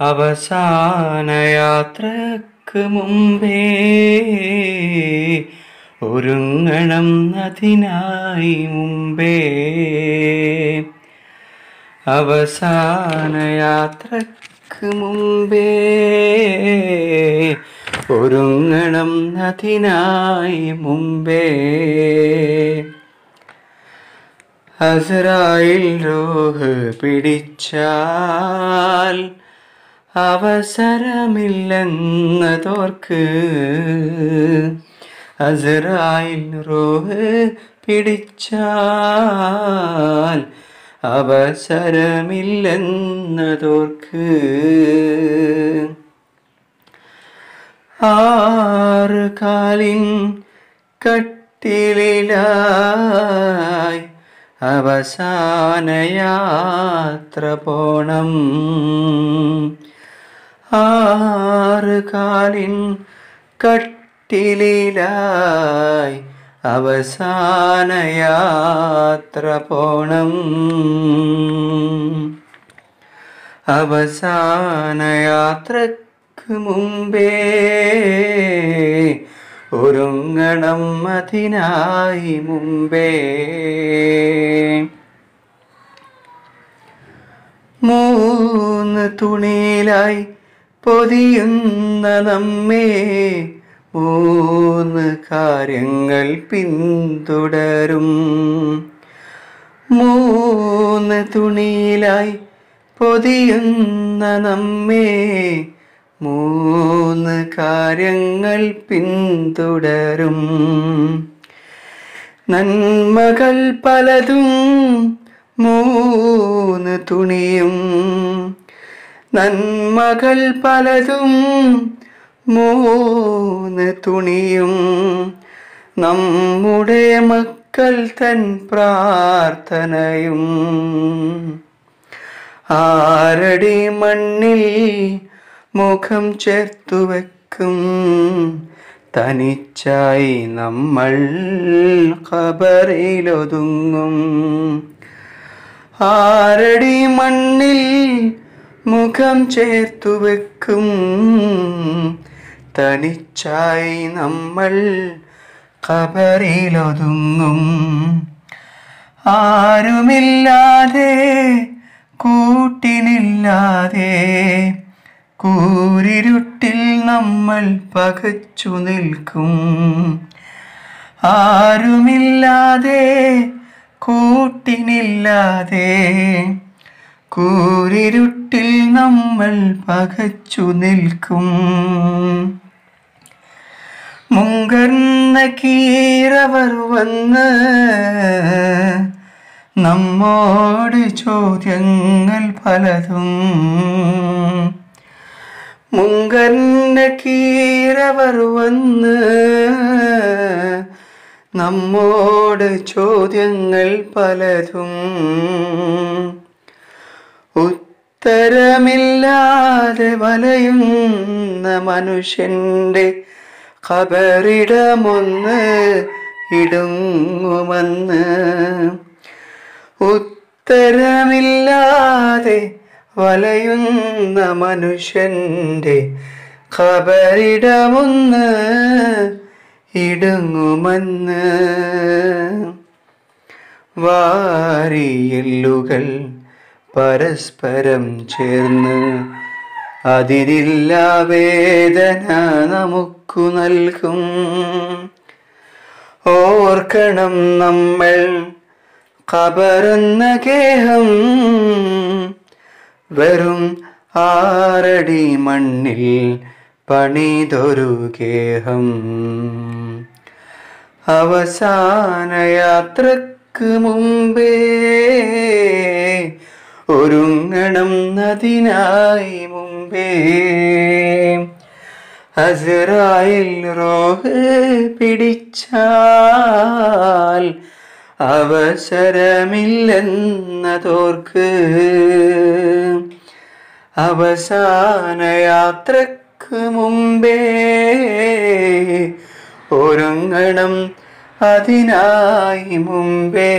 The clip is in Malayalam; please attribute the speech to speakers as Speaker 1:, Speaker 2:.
Speaker 1: അവസാന യാത്രയ്ക്ക് മുമ്പേ ഒരുങ്ങണം അതിനായി മുമ്പേ. അവസാന യാത്രയ്ക്ക് മുമ്പേ ഒരുങ്ങണം അതിനായി മുമ്പേ. അസറായിൽ രോഹ് പിടിച്ചാൽ അവസരമില്ലെന്നതോർക്ക്. അസറായിൽ റോഹ് പിടിച്ചാൽ അവസരമില്ലെന്നതോർക്ക്. ആറ് കാലിൻ കട്ടിലായി അവസാന യാത്ര പോണം. ആറ് കാലിൻ കട്ടിലായി അവസാന യാത്ര പോണം. അവസാന യാത്രയ്ക്ക് മുമ്പേ ഒരുങ്ങണം അതിനായി മുമ്പേ. മൂന്ന് തുണിയിലായി പൊതിയുന്ന നമ്മെ മൂന്ന് കാര്യങ്ങൾ പിന്തുടരും. മൂന്ന് തുണിയിലായി പൊതിയുന്ന നമ്മെ മൂന്ന് കാര്യങ്ങൾ പിന്തുടരും. നന്മകൾ പലതും മൂന്ന് തുണിയും നന്മകൾ പലതും മൂന്ന് തുണിയും. നമ്മുടെ മക്കൾ തൻ പ്രാർത്ഥനയും. ആരടി മണ്ണിൽ മുഖം ചേർത്തു വെക്കും. തനിച്ചായി നമ്മൾ ഖബറിലൊതുങ്ങും. ആരടി മണ്ണിൽ മുഖം ചേർത്തു വെക്കും. തനിച്ചായി നമ്മൾ കബറിയിലൊതുങ്ങും ആരുമില്ലാതെ കൂട്ടിനില്ലാതെ കൂരിരുട്ടിൽ നമ്മൾ പകച്ചു നിൽക്കും. ആരുമില്ലാതെ കൂട്ടിനില്ലാതെ കൂരിരുട്ടിൽ നമ്മൾ പകച്ചു നിൽക്കും. മുങ്കർന്ന കീറവർ വന്ന് നമ്മോട് ചോദ്യങ്ങൾ പലതും. മുങ്കർന്ന കീറവർ വന്ന് നമ്മോട് ചോദ്യങ്ങൾ പലതും. ഉത്തരമില്ലാതെ വലയുന്ന മനുഷ്യന്റെ ഖബറിടമൊന്ന് ഇടുങ്ങുമെന്ന്. ഉത്തരമില്ലാതെ വലയുന്ന മനുഷ്യന്റെ ഖബറിടമൊന്ന് ഇടുങ്ങുമെന്ന്. വാരിയെല്ലുകൾ പരസ്പരം ചേർന്ന് അതിരില്ല വേദന നമുക്കു നൽകും. ഓർക്കണം നമ്മൾ കബറുന്ന ഗേഹം വെറും ആറടി മണ്ണിൽ പണിതൊരു ഗേഹം. അവസാന യാത്രയ്ക്ക് മുമ്പേ ഒരുങ്ങണം അതിനായി മുമ്പേ. അസറായിൽ റോഹ് പിടിച്ചാൽ അവസരമില്ലെന്നതോർക്ക്. അവസാന യാത്രയ്ക്ക് മുമ്പേ ഒരുങ്ങണം അതിനായി മുമ്പേ.